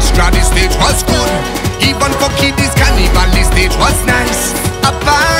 Astra, this stage was good. Even for kiddies, carnival, this stage was nice. Apart